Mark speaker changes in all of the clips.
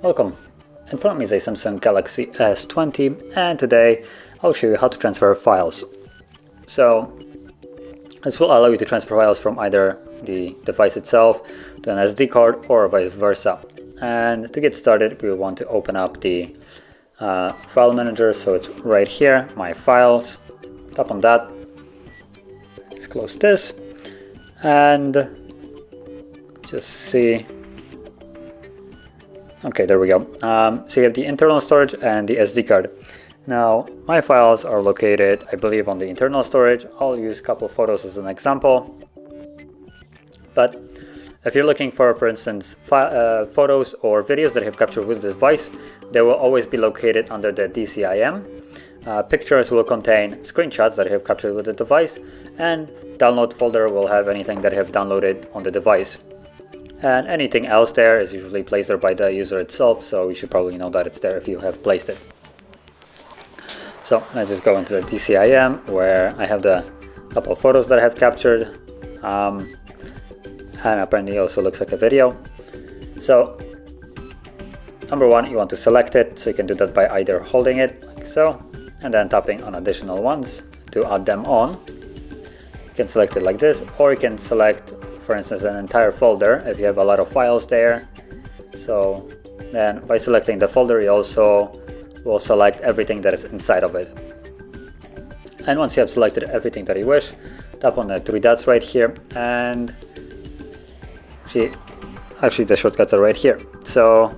Speaker 1: Welcome. In front of me is a Samsung Galaxy S20 and today I'll show you how to transfer files. So this will allow you to transfer files from either the device itself to an SD card or vice versa. And to get started we want to open up the uh, file manager so it's right here, my files, tap on that, let's close this and just see Okay, there we go. Um, so you have the internal storage and the SD card. Now, my files are located, I believe, on the internal storage. I'll use a couple photos as an example. But if you're looking for, for instance, uh, photos or videos that have captured with the device, they will always be located under the DCIM. Uh, pictures will contain screenshots that I have captured with the device, and download folder will have anything that I have downloaded on the device. And anything else there is usually placed there by the user itself so you should probably know that it's there if you have placed it. So I just go into the DCIM where I have the couple photos that I have captured. Um, and apparently also looks like a video. So number one you want to select it so you can do that by either holding it like so and then tapping on additional ones to add them on. You can select it like this or you can select for instance an entire folder if you have a lot of files there. So then by selecting the folder you also will select everything that is inside of it. And once you have selected everything that you wish tap on the three dots right here and actually, actually the shortcuts are right here. So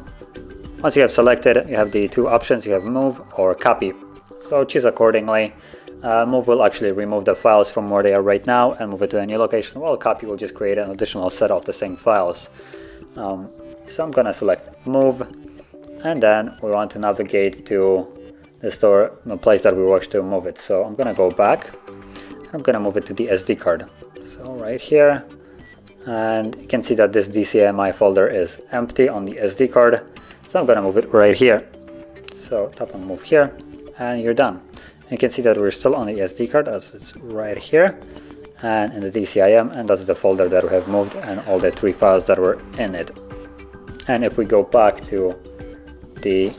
Speaker 1: once you have selected you have the two options. You have move or copy so choose accordingly uh, move will actually remove the files from where they are right now and move it to a new location, while copy will just create an additional set of the same files. Um, so I'm gonna select move and then we want to navigate to the store, the place that we wish to move it. So I'm gonna go back I'm gonna move it to the SD card. So right here and you can see that this DCMI folder is empty on the SD card. So I'm gonna move it right here. So tap on move here and you're done. You can see that we're still on the SD card as it's right here and in the DCIM and that's the folder that we have moved and all the three files that were in it. And if we go back to the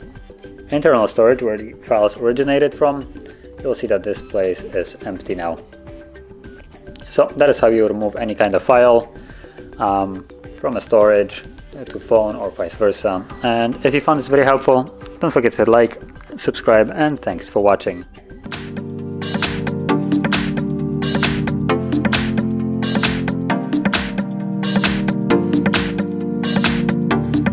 Speaker 1: internal storage where the files originated from, you'll see that this place is empty now. So that is how you remove any kind of file um, from a storage to phone or vice versa. And if you found this very helpful, don't forget to hit like, subscribe and thanks for watching.